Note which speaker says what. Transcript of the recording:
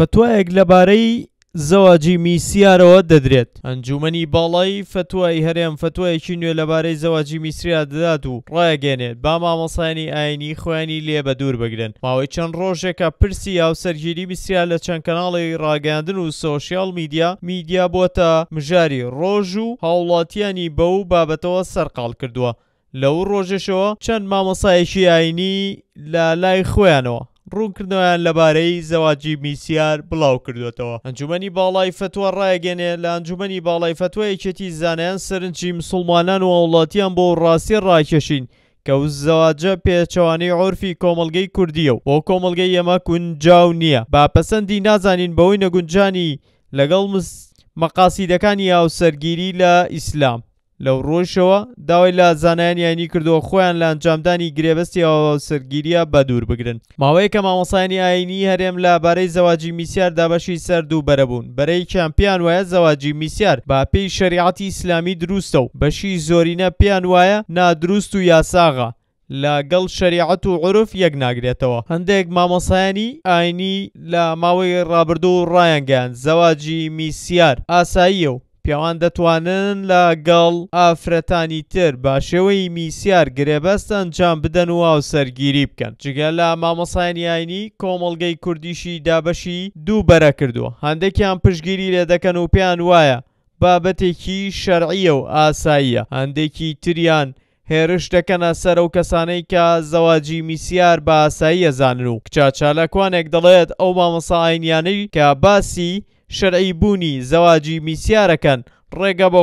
Speaker 1: فتوایەک لەبارەی زەواجی میسیارەوە دەدرێت ئەنجومنی باڵای فتوای هەرێم فتوایەکی نوێ لەبارەی زەواجی میسریا دەدات و ڕایگەێنێت با مامەسانی ئاینی خۆیانی لێ بە دوور بگرن ماوەی چەند ڕۆژێکە پرس سیا و سەرگیری میسریا لە چەند کەناڵی ڕاگەیاندن و سۆشیاڵ میدیا میدیا بۆتە مژاری ڕۆژ و هاوڵاتیانی بەو بابەتەوە سەرقاڵ کردووە لەو ڕۆژەشەوە چەند مامۆسایەکی ئاینی لە لای خۆیانەوە ڕوونکردنەوەیان لەبارەی زەواجی میسیار بڵاو کردووەتەوە ئەنجومەنی باڵای فتوا ڕایەگەنێ لە ئەنجومەنی باڵای فتوا یەکێتی زانایان سەرنجی مسوڵمانان و هاوڵاتیان بۆ ئەو ڕاستیە ڕاکێشین کە زەواجە پێچەوانەی عورفی کۆمەڵگەی کوردییە و بۆ کۆمەڵگەی ئێمە گونجاو نییە با پەسەندی نازانین بەهۆی نەگونجانی لەگەڵ مەقاسیدەکانی هاوسەرگیری لە ئیسلام لەو ڕۆژەوە داوای لە زانایانی ئاینی کردووە خۆیان لە ئەنجامدانی گرێبەستی هاوسەرگیریە بەدوور بگرن ماوەیەکە مامۆستایانی ئایینیی هەرێم لە بارەی زەواجی میسیار دابەشی سەر دوو بەرە بوون، بەرەیەکیان پێیان وایە زەواجی میسیار بە پێی شەریعەتی ئیسلامی درووستە و بەشی زۆرینە پێیان وایە نادرووست و یاساغە لە گەڵ شەریعەت و عورف یەک ناگرێتەوە. هەندێک مامۆستایانی ئایینی لە ماوەی ڕابردوو ڕایانگەیاند زەواجی میسیار ئاساییە و، پیاوان دەتوانن لە گەڵ ئافرەتانی تر بە شێوەی میسیار گرێبەست ئەنجام بدەن و هاوسەرگیری بکەن جگە لە مامۆسایانی ئاینی کۆمەڵگەی کوردیشی دابەشی دوو بەرە کردووە هەندێکیان پشگیری لێ دەکەن و پێیان وایە بابەتێکی شەرعیە و ئاساییە هەندێکی تریان هێرش دەکەنە سەر ئەو کەسانەی کە زەواجی میسیار بە ئاسایی ئەزانن و کچە چالاکوانێک دەڵێت ئەو مامۆسا ئاینیانەی کە باسی شەرعی بوونی زەواجی میسیارەکەن ڕێگە بۆ